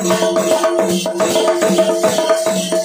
Thank you.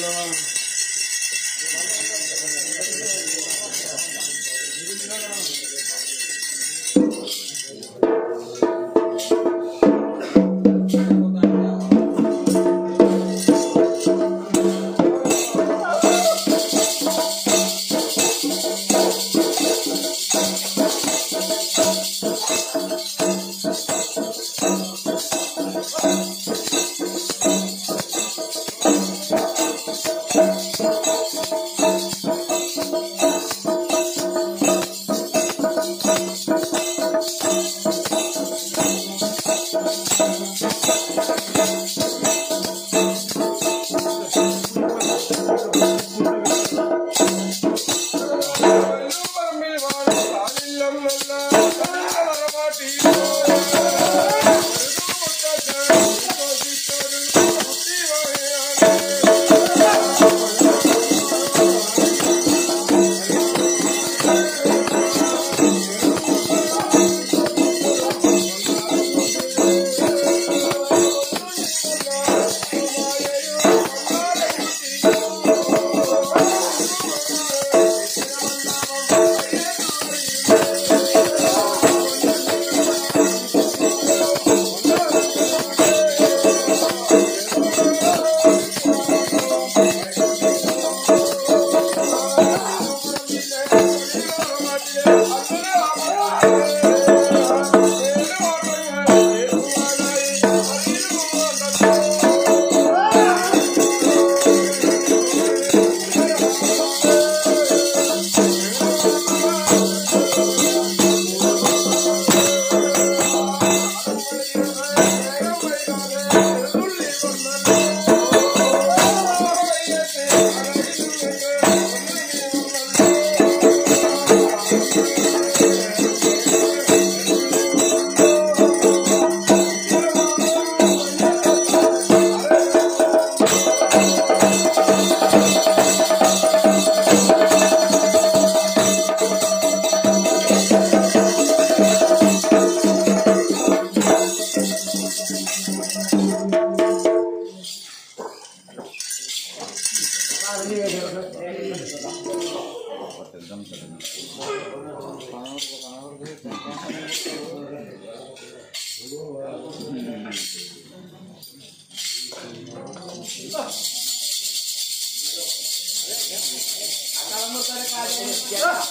Senhor. あっ!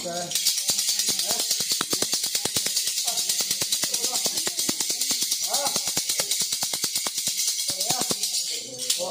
Okay.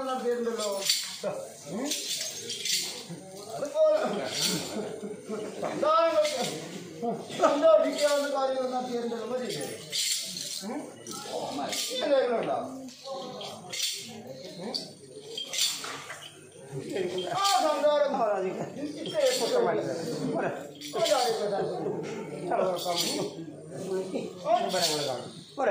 നടത്തിയിട്ടുണ്ടല്ലോ അതുപോലെ സന്താനങ്ങൾക്ക് സന്തോഷിക്കാവുന്ന കാര്യങ്ങൾ നടത്തിയിട്ടുണ്ടല്ലോ മതിയില്ലേ എന്തെങ്കിലുണ്ടോ ആ സന്താനം സന്താനം നല്ല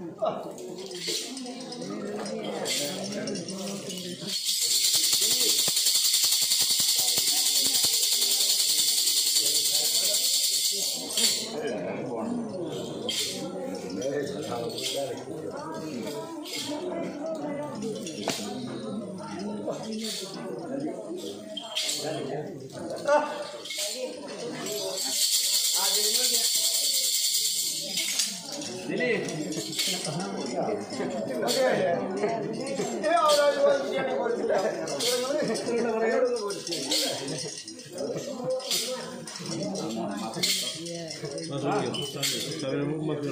아! 네, 네. Sabemos más que...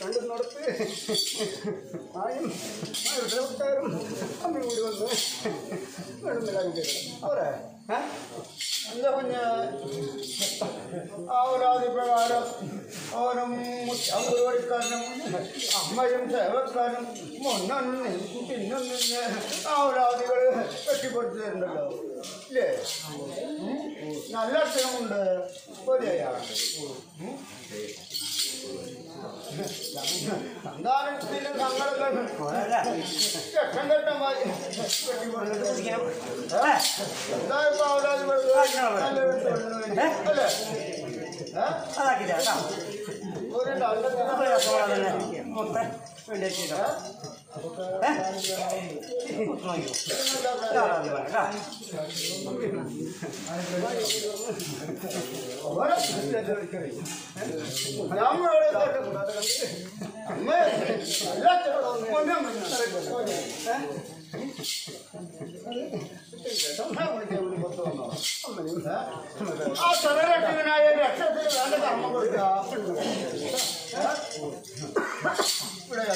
രണ്ടും നടത്ത് ആയും കൂടി വന്ന് വേണമെന്നില്ല അവരെ എന്താ കുഞ്ഞ് ആവലാതി പ്രകാരം അവനും അമ്പുപടിക്കാരനും അമ്മയും സേവക്കാരനും മുന്നൊന്നും പിന്നും നിന്ന് ആവലാദികൾ കെട്ടിപ്പടുത്തിട്ടുണ്ടല്ലോ ഇല്ലേ ഉം? നല്ല അക്ഷരമുണ്ട് പോലെയാണ് സന്താനത്തിന് സങ്കടങ്ങൾ ഘട്ടം ഘട്ടമായി എന്തായാലും നല്ല അല്ലേ ഒരു ആ തലരക്ഷകനായ മൊത്തം വേണ്ട കർമ്മം കൊടുക്കുക ഇവിടെ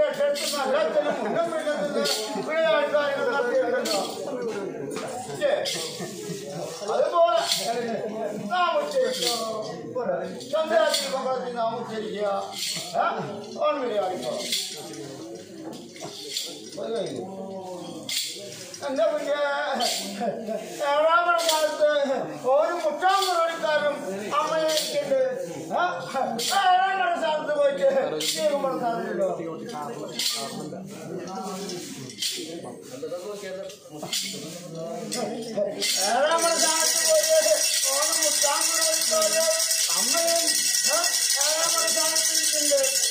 حضرت محمد پر جو نظر آ رہا ہے وہ اللہ کے نام پر ہے سنیا مت ഇവിടെ ആൾക്കാരുകൾ നടത്തിയിട്ടുണ്ടോ ഇല്ലേ? അതുപോലെ നാം ഉച്ചരിക്കുക ചന്ദ്രാദീപത്തിൽ നാം ഉച്ചരിക്കുക ഓൺ വിളിയാടിക്കോ അത് കഴിഞ്ഞു എന്റെ കുഞ്ഞ് ഏഴാമത് കാലത്ത് ഒരു മുട്ടാം മുറടിക്കാരും അമ്മയുണ്ട് ഏഴാമത് സ്ഥലത്ത് പോയിട്ട്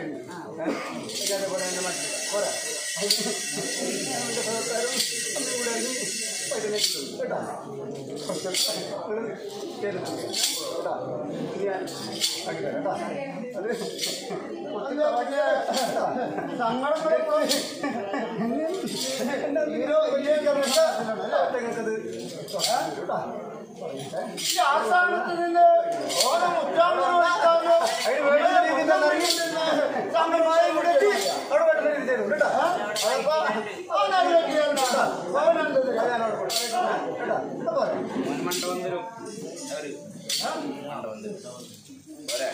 ഏഴാമത് സ്ഥലത്ത് പോയിട്ട് ഓണം മുട്ടാം മുറടിക്കാരും അമ്മയും ഏഴാമത് സ്ഥലത്ത് കേട്ടോ ആ സ്ഥലത്ത് പോയി ചെയ്യുമ്പോൾ സാധിക്കാം ആ. പോറല കേട്ടോ ആസ്ഥാനത്ത് നിന്ന് ഓരോ മണ്ടവന്തരും അവർ മണ്ടവന്തരും പോരെ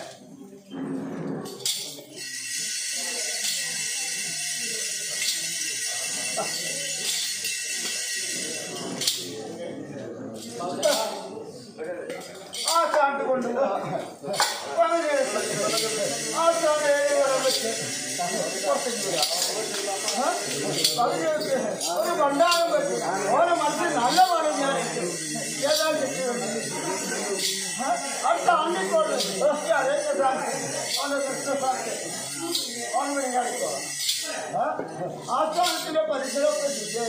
आपका अंतिम परिसरों पर दीजिए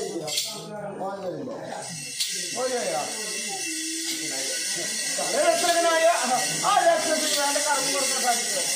ऑन लेंगे हो जाएगा चले रखते हैं ना ये आज रखते हैं ना कार ऊपर कर सकते हैं